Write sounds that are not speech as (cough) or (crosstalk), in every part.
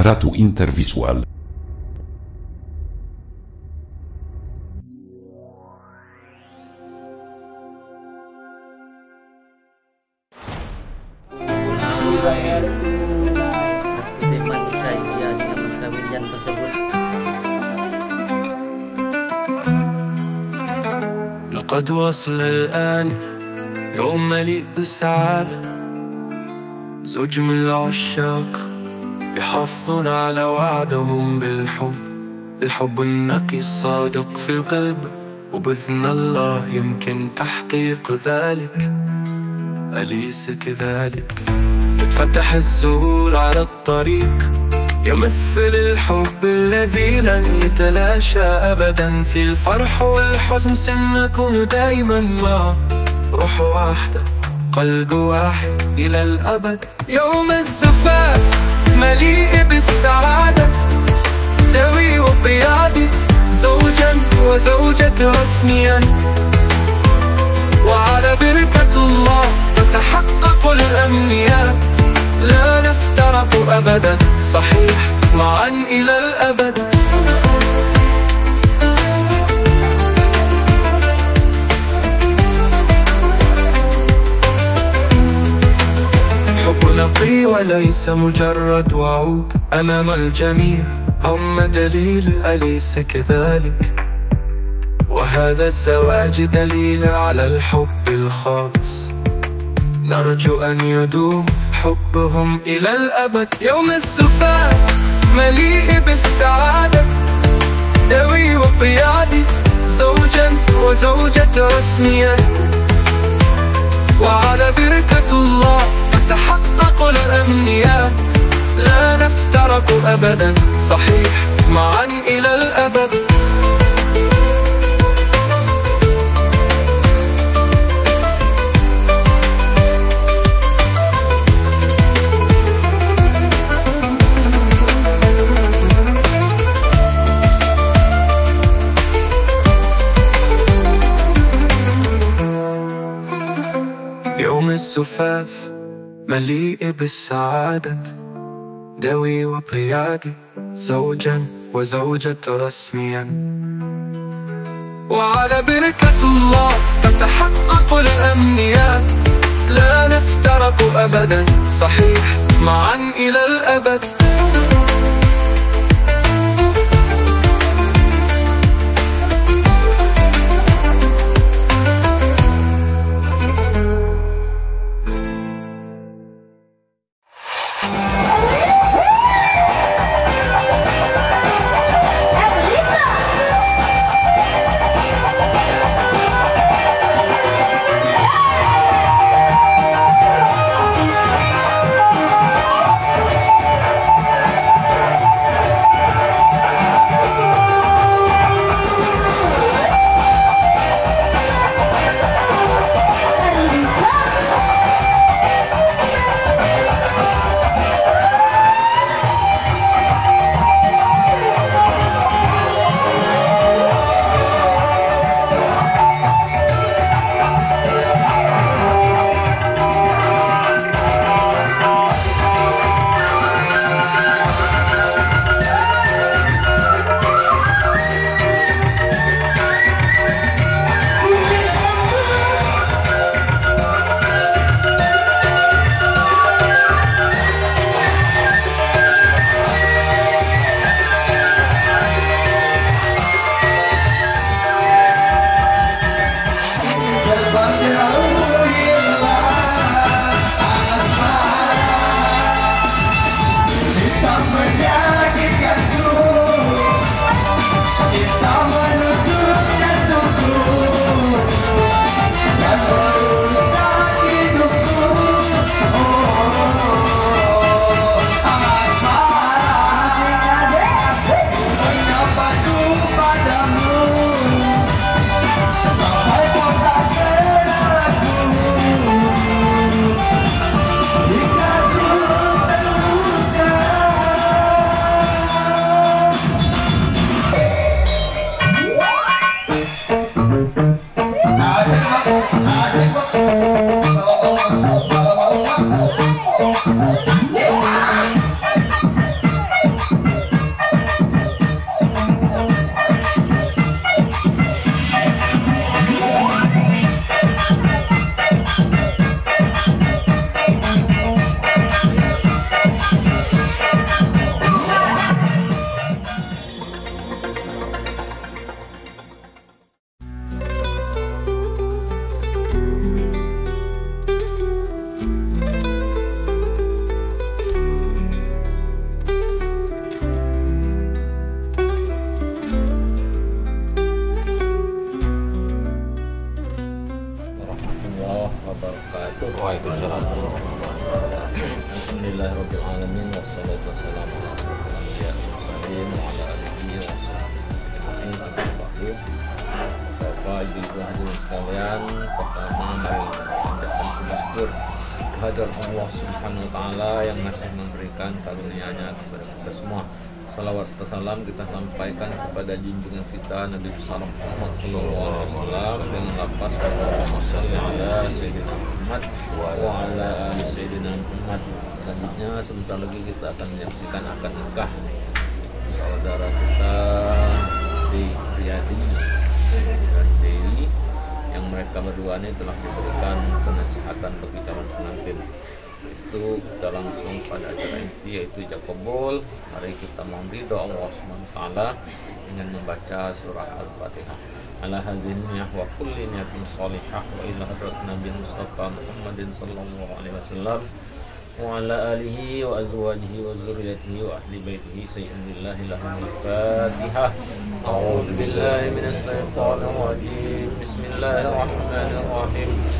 Ratu Intervisual. لقد وصل الآن يوم مليء بالسعادة زوج من العشاق يحافظون على وعدهم بالحب الحب النقي الصادق في القلب وبإذن الله يمكن تحقيق ذلك. أليس كذلك؟ تتفتح الزهور على الطريق يمثل الحب الذي لن يتلاشى أبدا في الفرح والحزن. سنكون دائما مع روح واحدة قلب واحد إلى الأبد. يوم الزفاف مليء بالسعادة دوي وقيادي زوجا وزوجة رسميا. وعلى بركة الله تتحقق الأمنيات لا نفترق أبدا صحيح معا إلى الأبد. نقي وليس مجرد وعود. أمام الجميع. هم دليل. أليس كذلك؟ وهذا الزواج دليل على الحب الخالص. نرجو أن يدوم حبهم إلى الأبد. يوم الزفاف مليء بالسعادة. دوي وقيادي زوجا وزوجة رسميا. وعلى بركة الله تتحقق الأمنيات لا نفترق أبدا. صحيح معا إلى الأبد. يوم الزفاف. مليء بالسعادة. دوي وقيادي زوجا وزوجة رسميا. وعلى بركة الله تتحقق الأمنيات. لا نفترق أبدا صحيح معا إلى الأبد. warahmatullahi wabarakatuh. Waalaikumsalam. Alhamdulillahirabbil ibu-ibu sekalian, pertama mari mengucapkan syukur kehadirat Allah Subhanahu wa taala yang masih memberikan karunia-Nya kepada kita semua. Salawat serta salam kita sampaikan kepada junjungan kita Nabi besar Muhammad sallallahu alaihi wasallam dengan lafaz Allahumma sayyidina Muhammad wa ala ali sayyidina Muhammad. Selanjutnya sebentar lagi kita akan menyaksikan akad nikah saudara kita di Riyadi dan Dewi yang mereka berdua ini telah diberikan penasihatan bagi calon pengantin itu kita langsung pada acara inti yaitu Jakobol mari kita mohon ridho Allah SWT dengan membaca surah Al-Fatihah. Ala hadziniyah wa kulli niyatin salihah wa ila hadrat Nabi Mustafa Muhammadin sallallahu alaihi wasallam wa ala alihi wa azwajihi wa zurriyyatihi wa ahli baitihi a'udzu billahi rajim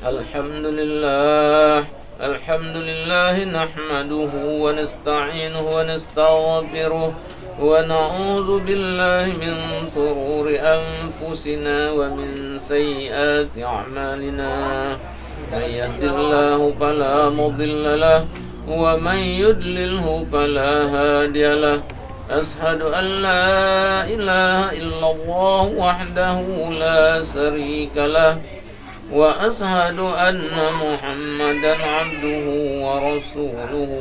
الحمد لله الحمد لله نحمده ونستعينه ونستغفره ونعوذ بالله من شرور أنفسنا ومن سيئات أعمالنا. من يهد الله فلا مضل له ومن يضلله فلا هادي له. أشهد أن لا إله إلا الله وحده لا شريك له. وأشهد أن محمدا عبده ورسوله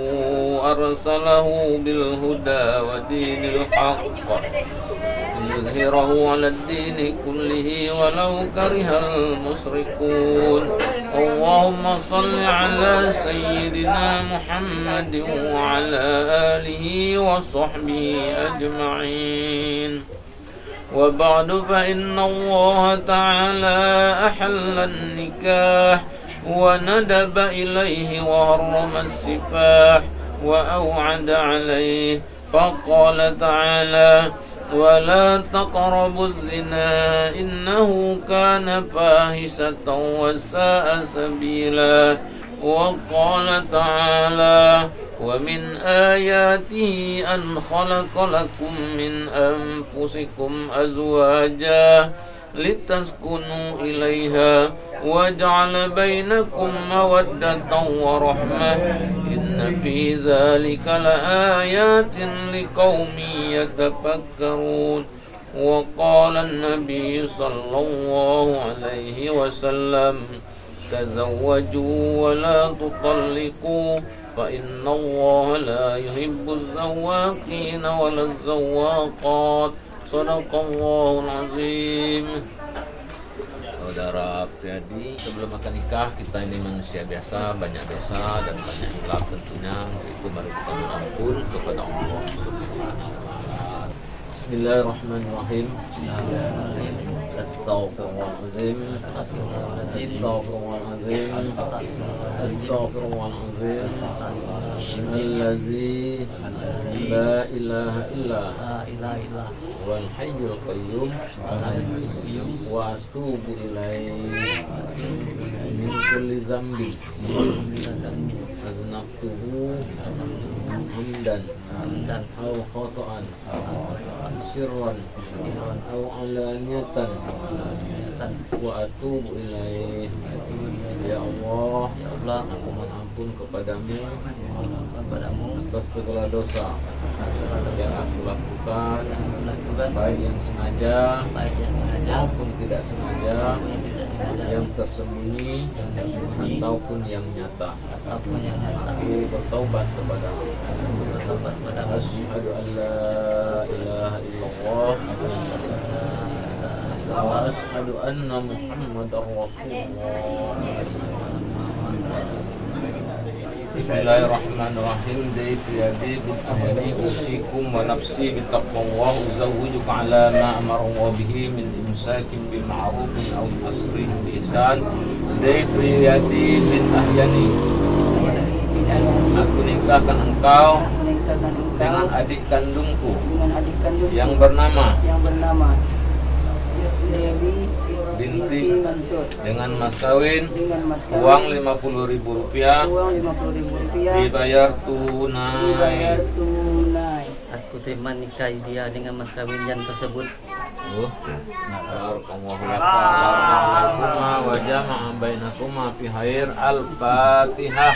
أرسله بالهدى ودين الحق. ليظهره على الدين كله ولو كره المشركون. اللهم صل على سيدنا محمد وعلى آله وصحبه أجمعين. وبعد فإن الله تعالى أحل النكاح وندب إليه وهرم السفاح وأوعد عليه فقال تعالى ولا تقربوا الزنا إنه كان فاحشة وساء سبيلا وقال تعالى ومن آياته أن خلق لكم من أنفسكم أزواجا لتسكنوا إليها وجعل بينكم مودة ورحمة إن في ذلك لآيات لقوم يتفكرون وقال النبي صلى الله عليه وسلم تزوجوا ولا تطلقوا فإن الله لا يحب الزواقين ولا الزواقات صدق الله العظيم Saudara Priyadi, sebelum akan nikah kita ini manusia biasa, banyak dosa dan banyak hilaf tentunya. Itu baru kita mengampun kepada Allah Subhanahu wa taala. Bismillahirrahmanirrahim. Astaghfirullahaladzim. Astaghfirullahaladzim. Astaghfirullahaladzim Alladzi La ilaha illa Wal hayyul qayyum. Wa atubu ilaih Min kulli zambi. Aznabtuhu Hamdan Au khata'an Sirran Au alaniyatan Wa atubu ilaih. Ya Allah Ya Allah Aku mohon ampun kepadamu Kepadamu. Atas segala dosa Yang aku lakukan. Baik yang sengaja Maupun tidak sengaja. Yang tersembunyi Ataupun yang nyata. Aku bertaubat kepadamu Asyhadu an la ilaha illallah. Wa asyhadu anna Rasulullah. Bismillahirrahmanirrahim. Dari priyadi bin ahli usikum wa nafsi bitaqwallah Uzawwijuk ala ma amarallah bihi min imsakin bima'rufin aw asrin biisan Dari priyadi bin ahyani Aku nikahkan engkau dengan engkau adik kandungku dengan adik kandung yang bernama yang bernama Dewi Binti Mansur. dengan mas kawin dengan mas kawin. uang lima puluh ribu rupiah uang lima puluh ribu rupiah dibayar dibayar tunai. Tunai Aku terima nikahi dia dengan mas kawin yang tersebut. Uh, lakuma wa jama'a bainakuma fi khair al-fatihah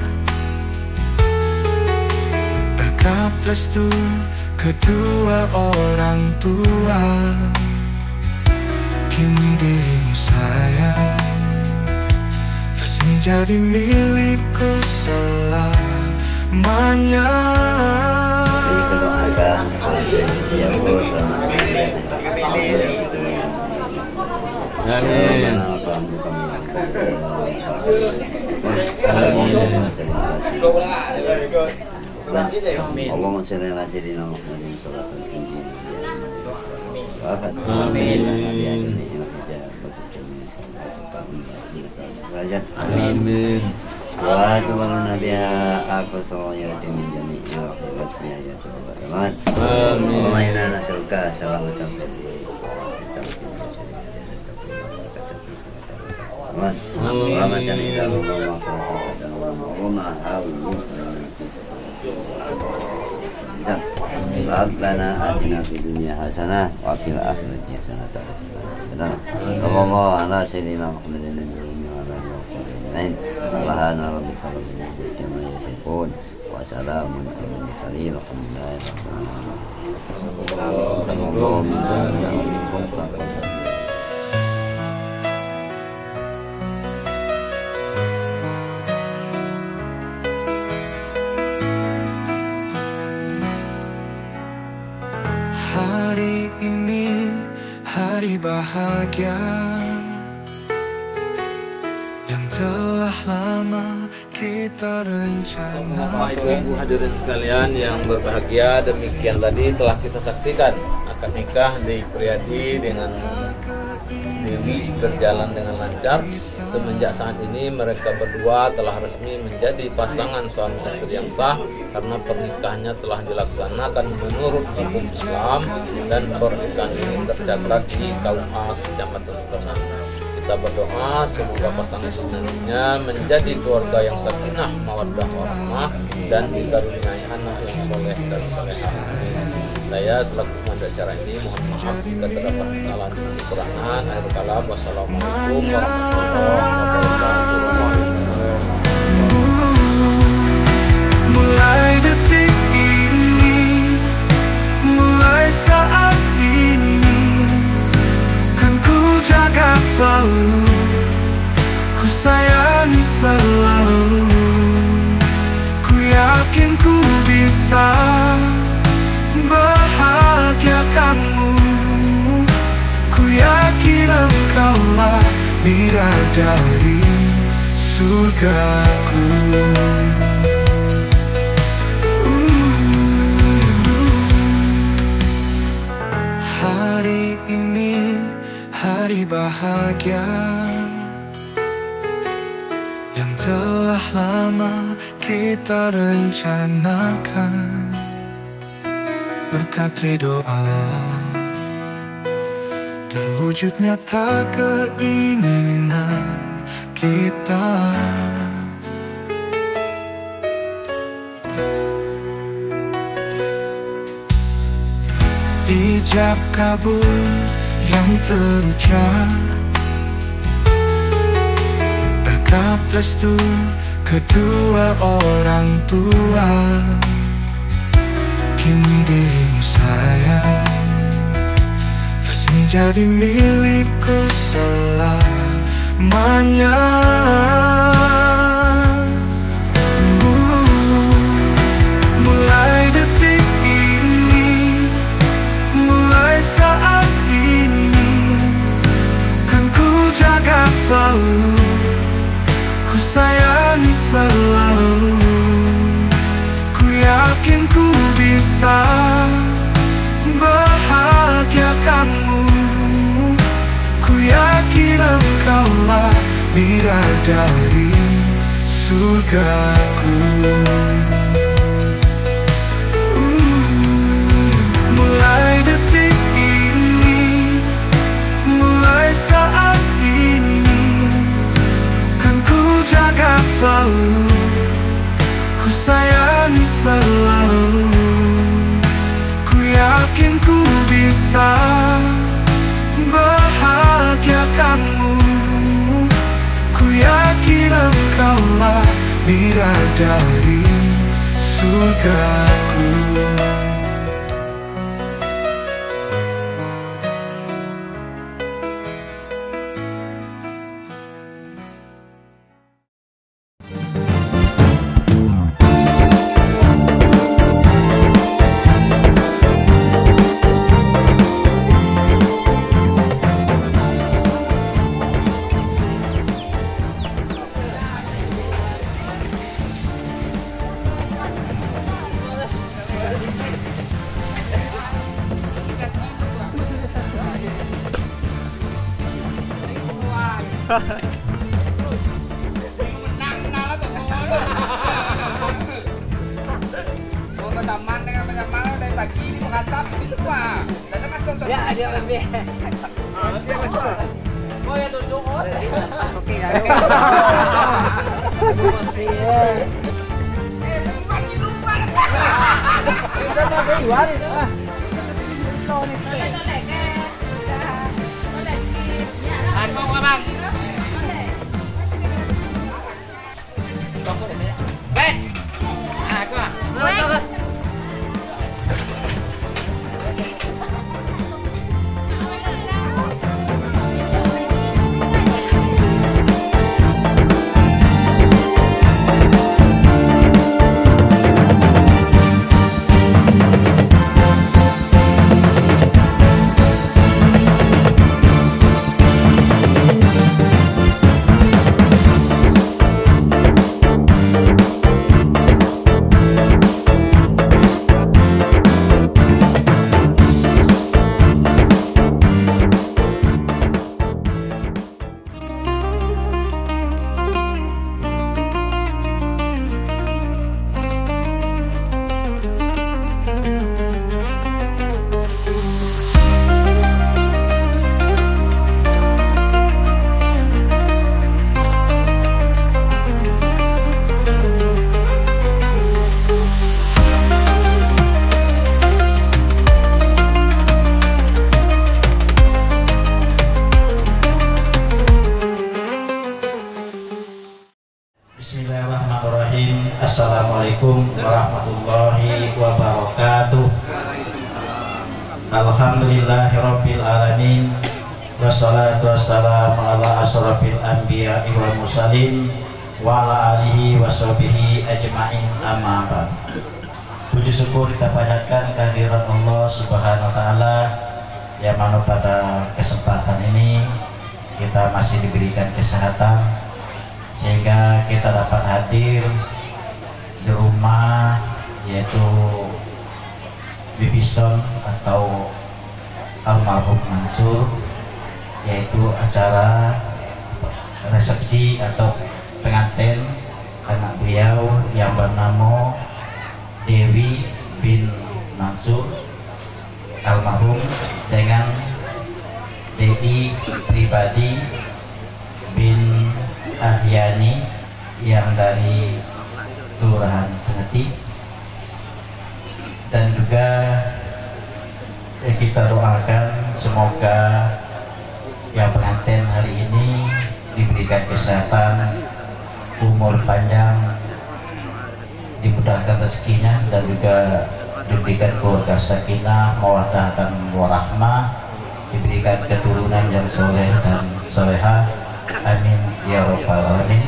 Berkat restu kedua orang tua. Kini dirimu sayang. Resmi jadi milikku selamanya. Jadi kedoakan ya Bu selamat Amin. Allahumma salli ala sayyidina Muhammadin sallallahu alaihi wasallam. Amin. Wa tubaluna biha aku sallallahu min jami'i wa khairatnya ya Subhanahu Amin. Allahumma inna nas'aluka salamatan fil Rahmatan ila Allah Allahumma hawlu Rabbana atina fid dunya hasanah wa fil akhirati hasanah. Sallallahu ala sayyidina Muhammadin wa ala alihi Subhana rabbika rabbil izzati amma yasifun. Wa salamun alal mursalin walhamdulillahi rabbil alamin bahagia Yang telah lama kita rencanakan Ibu hadirin sekalian yang berbahagia demikian tadi telah kita saksikan akad nikah di Priyadi dengan Dewi berjalan dengan lancar semenjak saat ini mereka berdua telah resmi menjadi pasangan suami istri yang sah karena pernikahannya telah dilaksanakan menurut hukum Islam dan pernikahan ini tercatat di KUA Kecamatan Sekolah kita berdoa semoga pasangan sebenarnya menjadi keluarga yang sakinah mawaddah warahmah dan dikaruniai anak yang soleh dan Amin. saya selaku komandan acara ini mohon maaf jika terdapat kesalahan dan kekurangan. Akhir kalam wassalamualaikum warahmatullahi wabarakatuh. Kan Ku yakin ku bisa Bahagiakanmu Ku yakin engkaulah Bidadari surgaku. Hari ini hari bahagia Yang telah lama kita rencanakan Berkat ridho Allah Terwujud nyata keinginan kita. Ijab kabul yang terucap. Berkat restu kedua orang tua Kini dirimu sayang. Resmi jadi milikku selamanya. Kan selalu Ku sayangi selalu bisa Bahagiakanmu Ku yakin engkaulah Bidadari surgaku. Mulai detik ini Mulai saat ini Kan ku selalu Ku sayangi selalu bisa Bahagiakanmu Ku yakin engkaulah Bidadari surgaku mursalin wa ala alihi wa sahbihi ajma'in amma ba'd. Puji syukur kita panjatkan kehadiran Allah Subhanahu wa taala yang mana pada kesempatan ini kita masih diberikan kesehatan sehingga kita dapat hadir di rumah yaitu Bibison atau almarhum Mansur yaitu acara resepsi atau pengantin anak beliau yang bernama Dewi bin Mansur almarhum dengan DI pribadi bin Ahyani yang dari Kelurahan Sengeti dan juga ya kita doakan semoga yang pengantin hari ini diberikan kesehatan umur panjang dimudahkan rezekinya dan juga diberikan keluarga sakinah mawaddah dan warahmah diberikan keturunan yang soleh dan soleha amin. Ya rabbal alamin.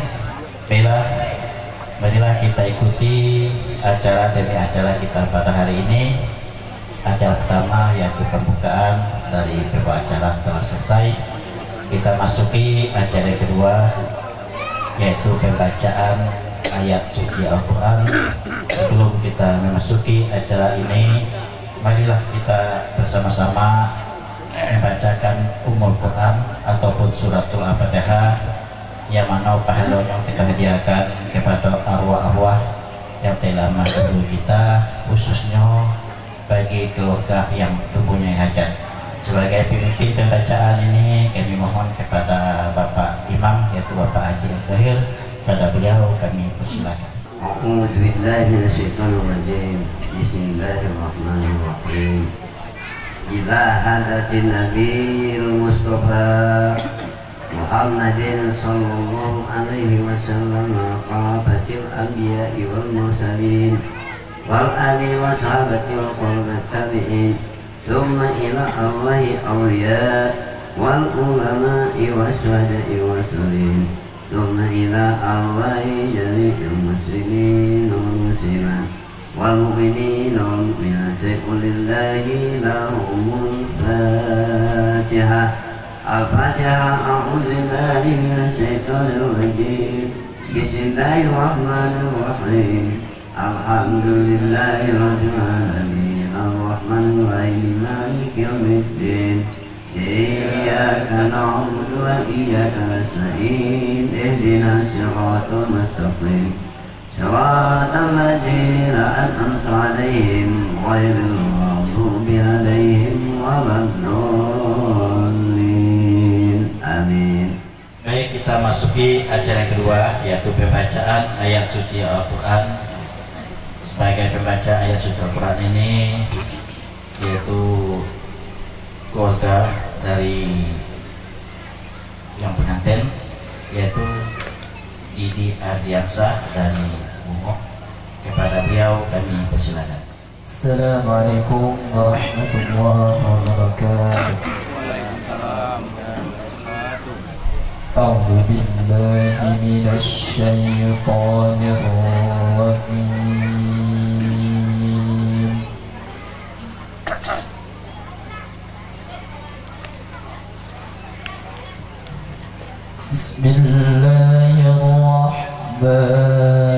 Baiklah, marilah kita ikuti acara demi acara kita pada hari ini. Acara pertama yaitu pembukaan dari beberapa acara telah selesai kita masuki acara kedua yaitu pembacaan ayat suci Al-Quran. Sebelum kita memasuki acara ini marilah kita bersama-sama membacakan umul Quran ataupun suratul Al-Fatihah yang mana pahalanya kita hadiahkan kepada arwah-arwah yang telah mendahului kita khususnya bagi keluarga yang mempunyai hajat sebagai pemimpin pembacaan ini kami mohon kepada Bapak Imam yaitu Bapak Haji Al pada beliau kami persilakan أعوذ بالله من الشيطان الرجيم بسم الله الرحمن الرحيم إذا حدث النبي المصطفى محمد صلى الله عليه وسلم قافة الأنبياء والمرسلين والآل وصحابة القرب التابعين ثم إلى الله أولياء والعلماء والشهداء والصالحين ثم إلى أرواح جميع المسلمين والمسلمات والمؤمنين والمؤمنات. سيقول لله لهم الفاتحة. الفاتحة أعوذ بالله من الشيطان الرجيم. بسم الله الرحمن الرحيم. الحمد لله رب العالمين. الرحمن الرحيم مالك يوم الدين إياك نعبد وإياك نستعين اهدنا الصراط المستقيم صراط الذين أنعمت عليهم غير المغضوب عليهم ولا الضالين آمين Baik kita masuki acara yang kedua yaitu pembacaan ayat suci Al-Quran sebagai pembaca ayat suci Al-Quran ini yaitu keluarga dari yang pengantin yaitu Didi Ardiansah dari Bungo kepada beliau kami persilakan السلام عليكم ورحمة الله وبركاته أعوذ بالله من الشيطان الرجيم بسم الله الرحمن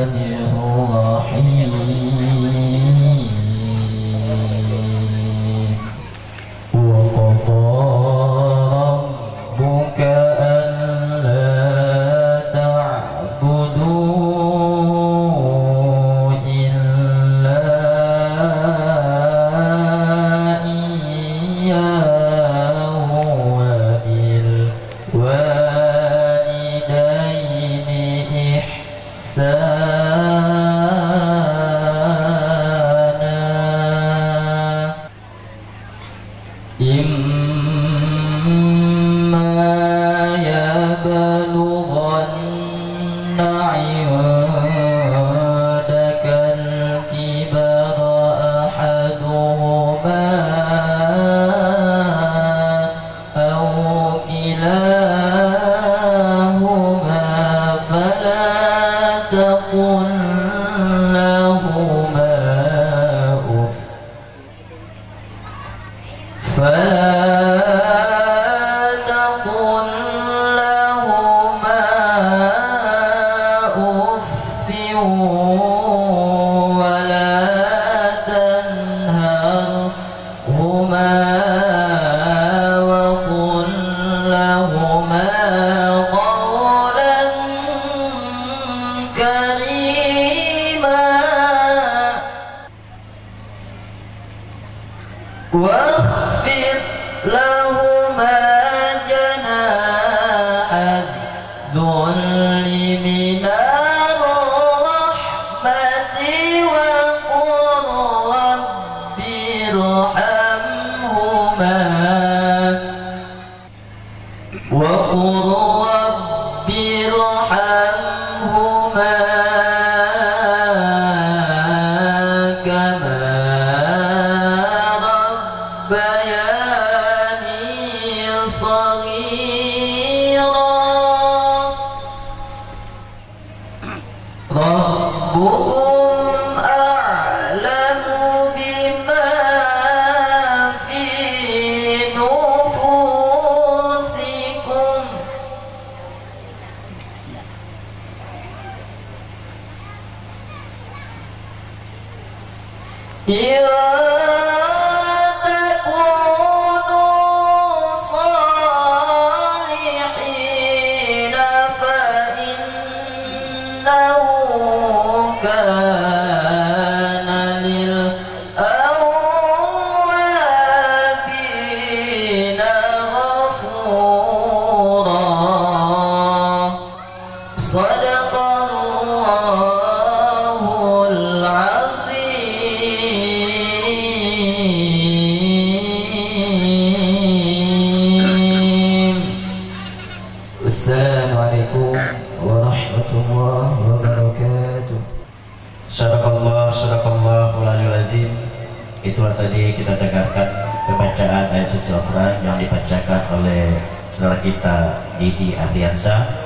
kita Didi Ahliansa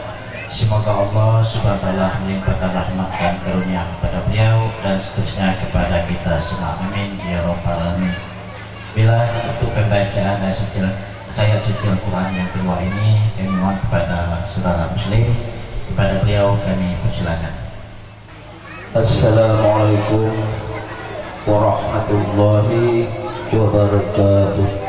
Semoga Allah subhanahu wa ta'ala melimpahkan rahmat dan karunia kepada beliau dan seterusnya kepada kita semua. Amin. Ya rabbal alamin. Bila untuk pembacaan ayat suci saya suci Al-Quran yang kedua ini kami mohon kepada saudara muslim kepada beliau kami persilakan. Assalamualaikum warahmatullahi wabarakatuh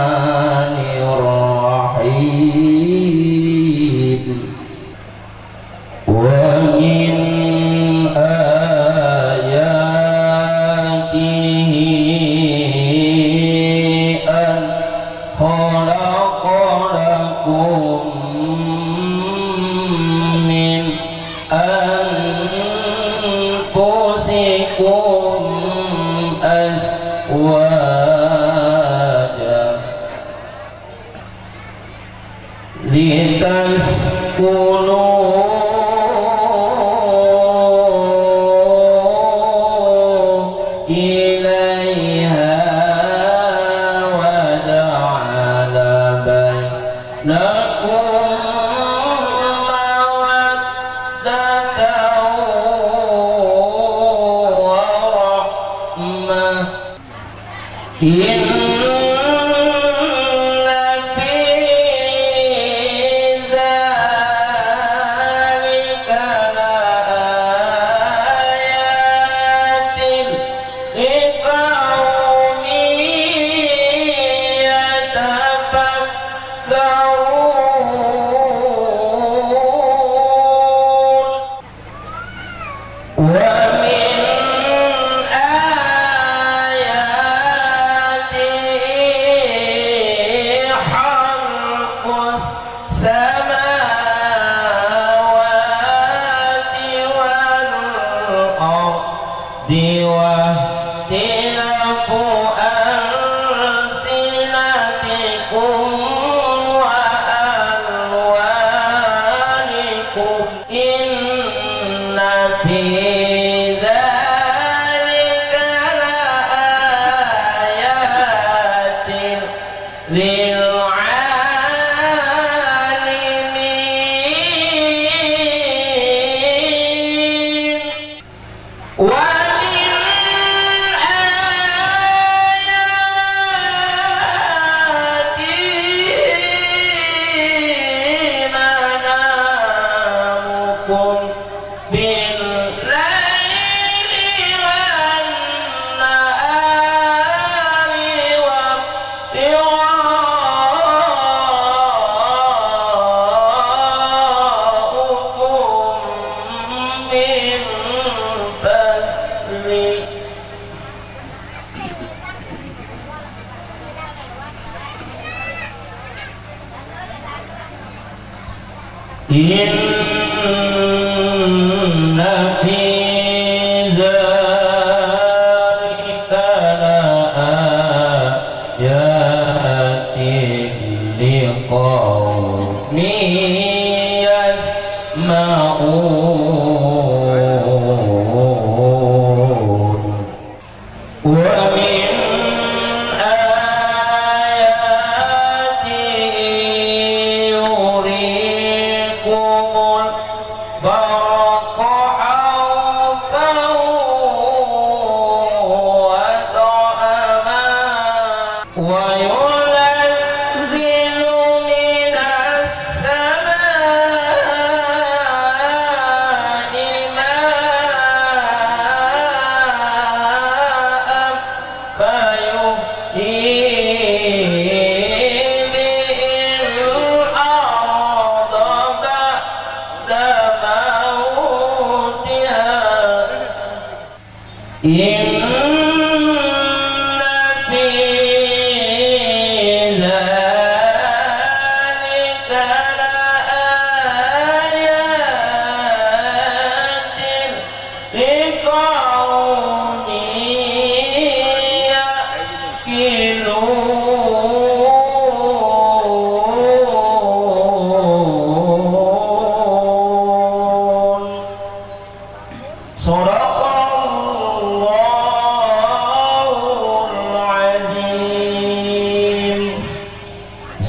Yeah.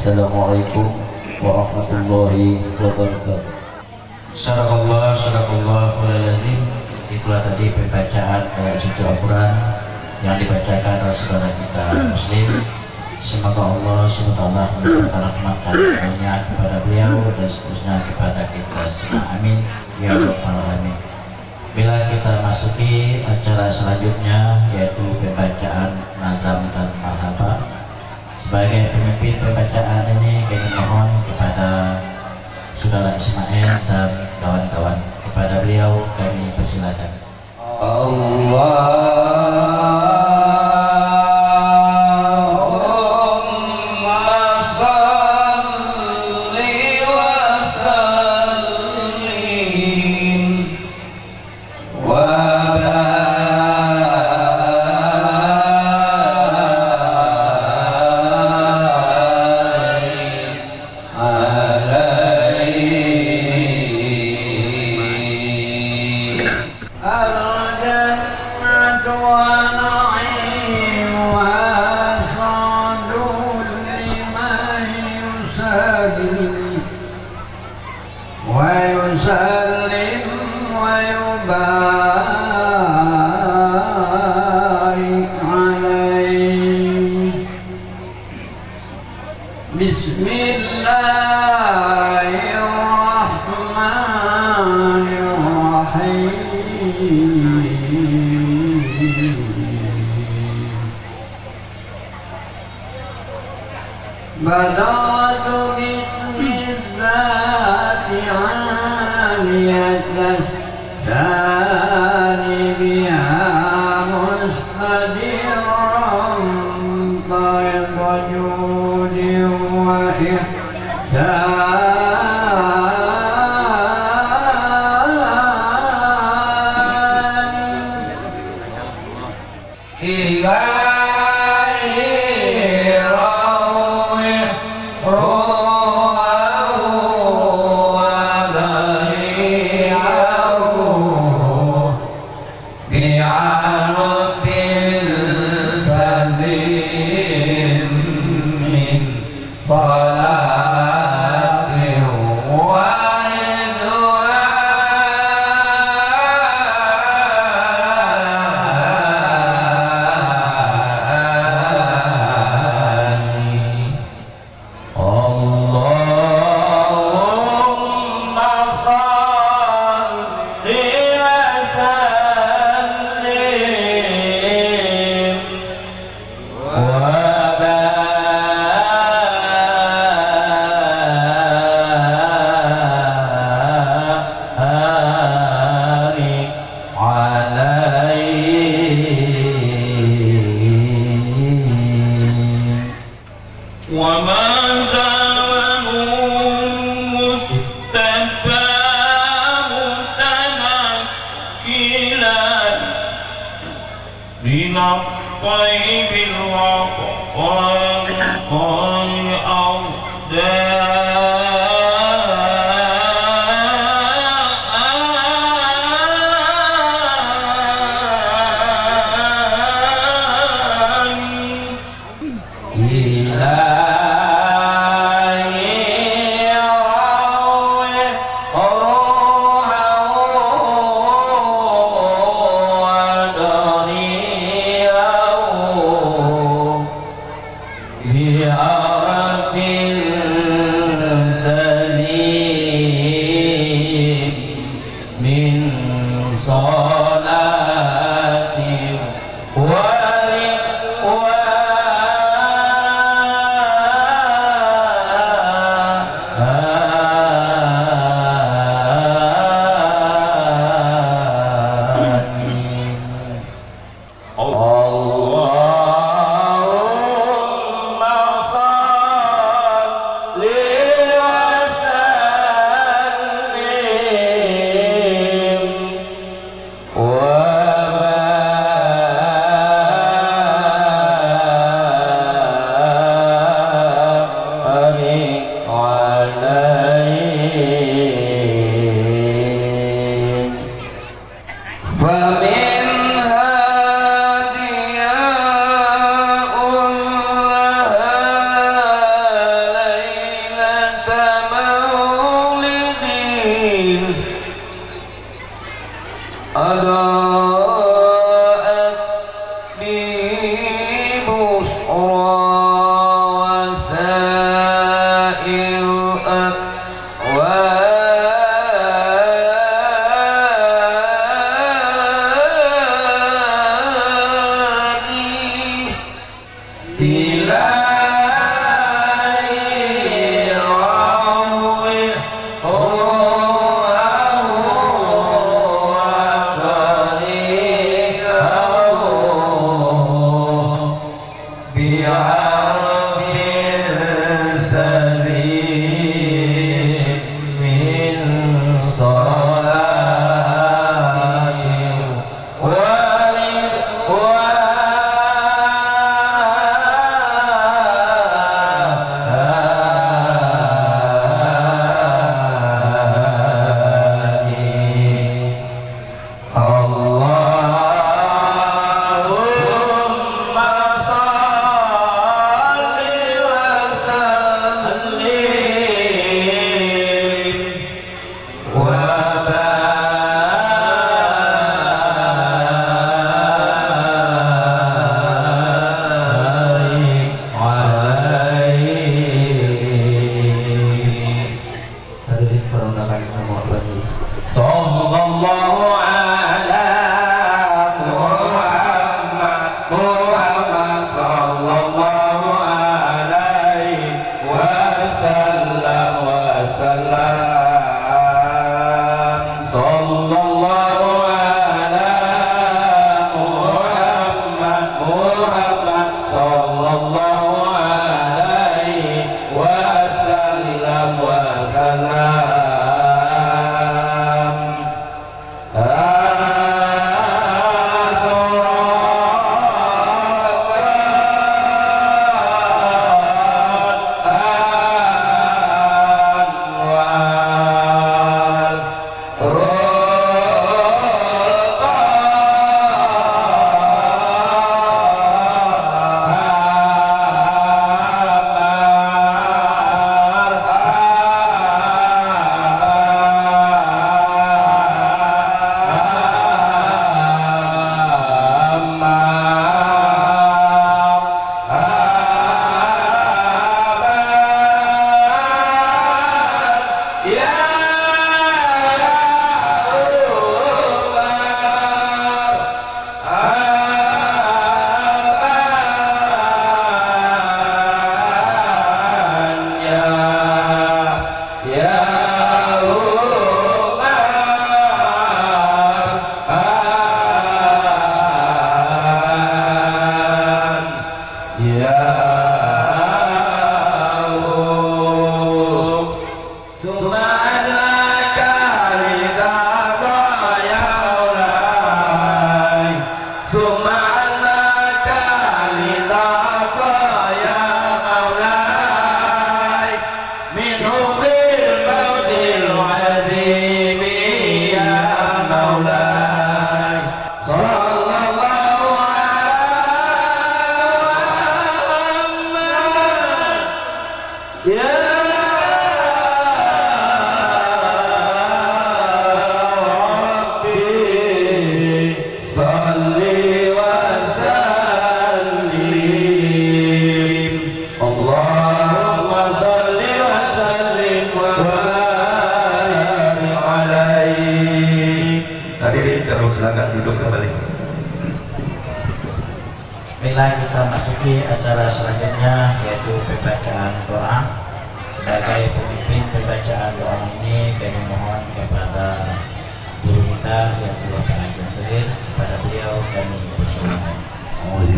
Assalamualaikum warahmatullahi wabarakatuh. Sadaqallah, sadaqallah, lazim. Itulah tadi pembacaan ayat suci Al-Quran yang dibacakan oleh saudara kita Muslim. Semoga Allah SWT memberikan rahmat dan karunia kepada beliau dan seterusnya kepada kita semua. Amin. Ya Rabbal Alamin. Bila kita masuki acara selanjutnya yaitu pembacaan nazam dan marhaba sebagai pemimpin pembacaan ini kami mohon kepada saudara Ismail dan kawan-kawan kepada beliau kami persilakan. Allahumma أعداء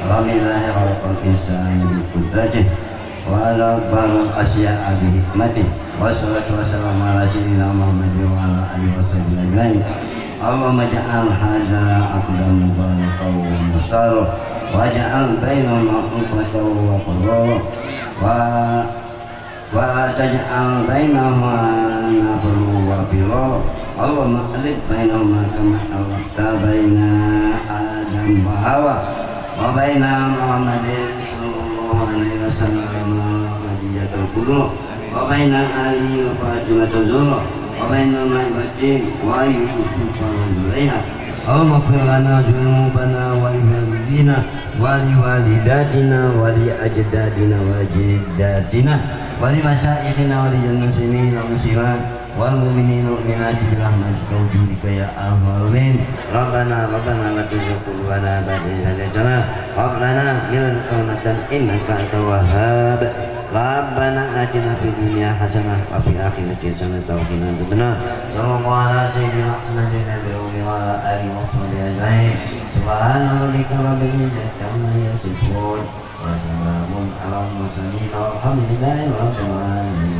الله خلق الانسان بقدرته وعلى أكبر الأشياء بحكمته والصلاة والسلام على سيدنا محمد وعلى آله وصحبه أجمعين اللهم اجعل هذا عقدا مباركا ومسارا واجعل بيننا ألفة وقرارا و- ولا تجعل بينهما نفر وفرارا اللهم ألف بينهما كما ألفت بين آدم وحواء وبين محمد صلى الله عليه وسلم ودية القلوب وبين علي وفاطمة الزهراء وبين المعبدين ويوسف وزليها اللهم اغفر لنا ذنوبنا ولوالدينا ولوالداتنا ولأجدادنا وجداتنا ولمشايخنا وللمسلمين والمسلمات والمؤمنين والمؤمنات برحمتك وجودك يا ارحم الراحمين ربنا ربنا لا تزغ قلوبنا بعد إذ هديتنا وهب لنا من لدنك رحمة انك انت الوهاب ربنا آتنا في الدنيا حسنة وفي الآخرة حسنة وقنا عذاب النار صلى الله على سيدنا محمد النبي وعلى آله وصحبه أجمعين سبحان ربك رب العزة عما يصفون وسلام على المرسلين والحمد لله رب العالمين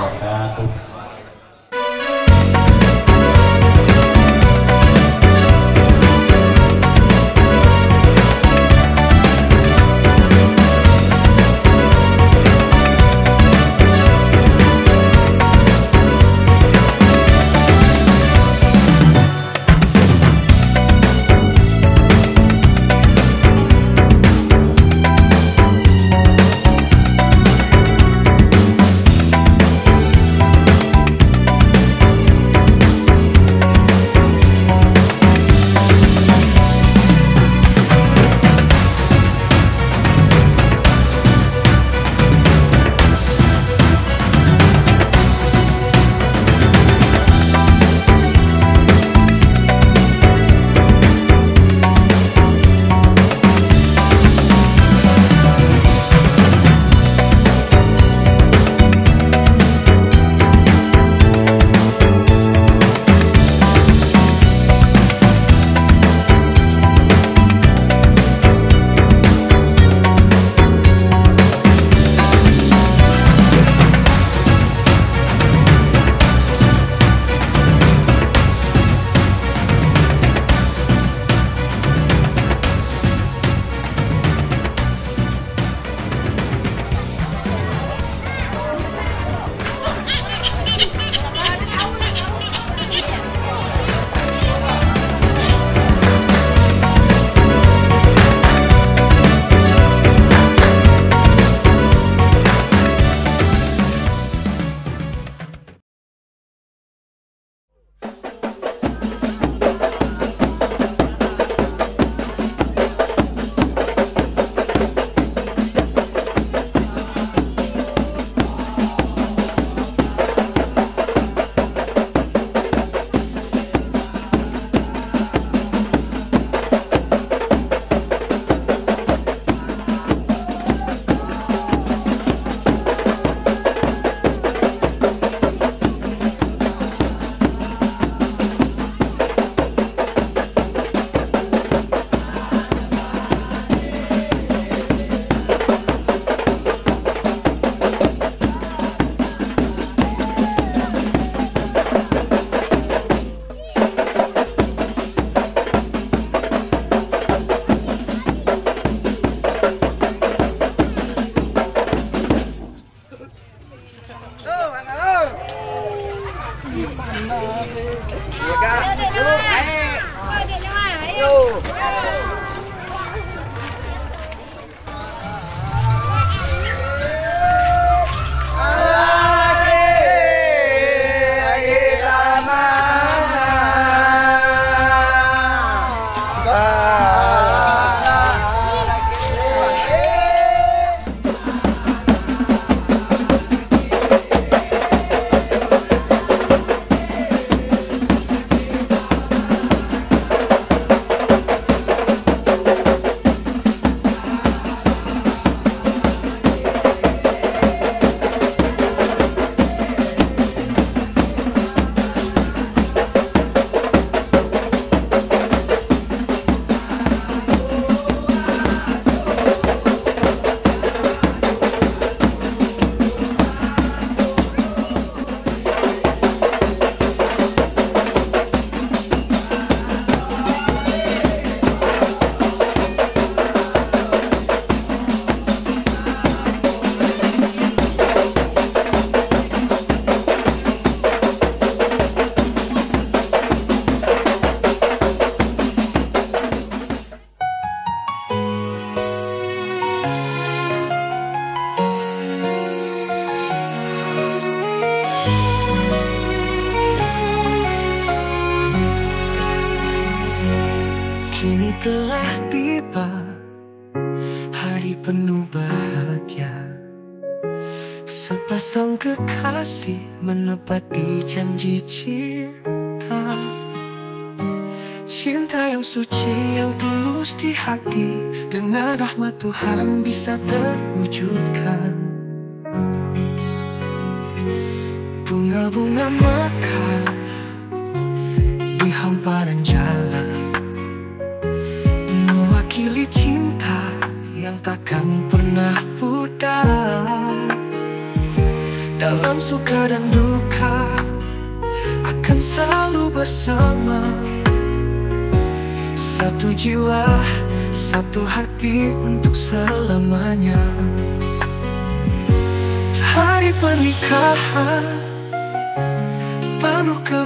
rahmat Tuhan bisa terwujudkan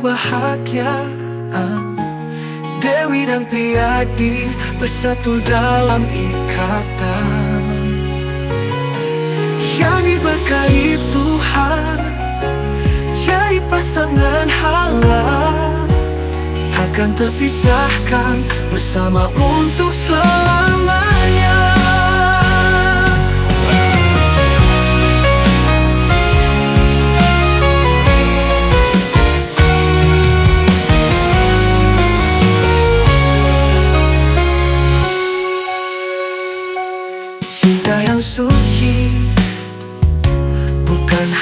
kebahagiaan. Dewi dan Priyadi bersatu dalam ikatan. Yang diberkahi Tuhan Jadi pasangan halal. Takkan terpisahkan bersama untuk selamanya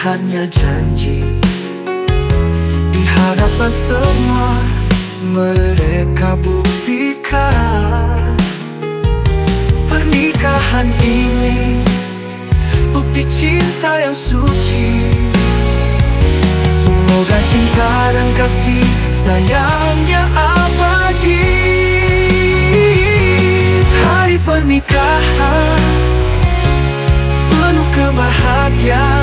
hanya janji. Di hadapan semua Mereka buktikan Pernikahan ini Bukti cinta yang suci. Semoga cinta dan kasih sayangnya abadi. Hari pernikahan Penuh kebahagiaan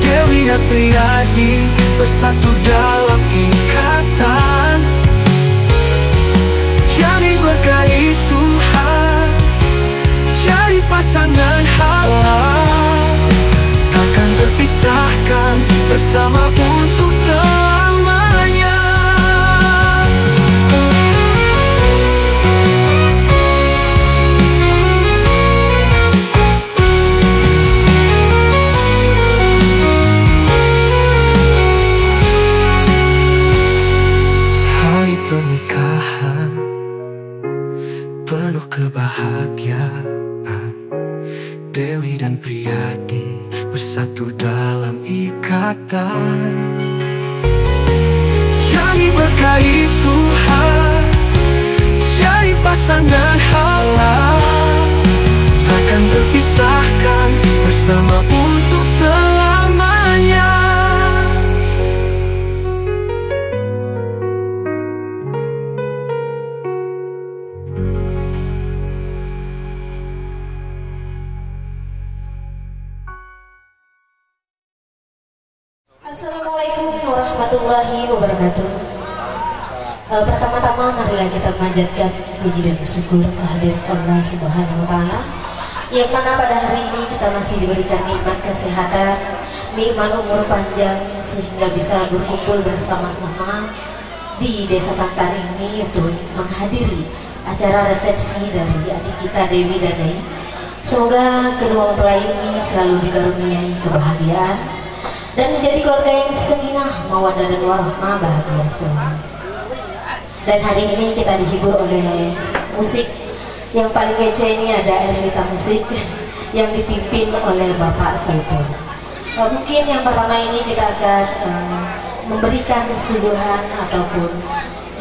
Dewi dan Priyadi Bersatu dalam ikatan. Yang diberkahi Tuhan Jadi pasangan halal. Takkan terpisahkan Bersama untuk selamanya Dewi dan Priyadi Bersatu dalam ikatan. Yang diberkahi Tuhan Jadi pasangan halal. Takkan terpisahkan Bersama untuk marilah kita memanjatkan puji dan syukur kehadiran Allah Subhanahu wa taala yang mana pada hari ini kita masih diberikan nikmat kesehatan, nikmat umur panjang sehingga bisa berkumpul bersama-sama di Desa Pantar ini untuk menghadiri acara resepsi dari adik kita Dewi dan Dai. Semoga kedua mempelai ini selalu dikaruniai kebahagiaan dan menjadi keluarga yang seminah mawadah dan warahmah bahagia selalu. Dan hari ini kita dihibur oleh musik. Yang paling kece ini ada Erlita Musik (laughs) yang dipimpin oleh Bapak Saiful. Eh, mungkin yang pertama ini kita akan eh, memberikan suguhan ataupun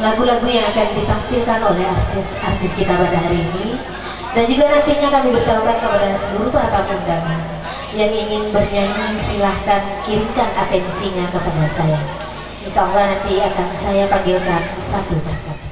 lagu-lagu yang akan ditampilkan oleh artis-artis kita pada hari ini. Dan juga nantinya kami beritahukan kepada seluruh para undangan yang ingin bernyanyi silahkan kirimkan atensinya kepada saya Insya Allah nanti akan saya panggilkan satu persatu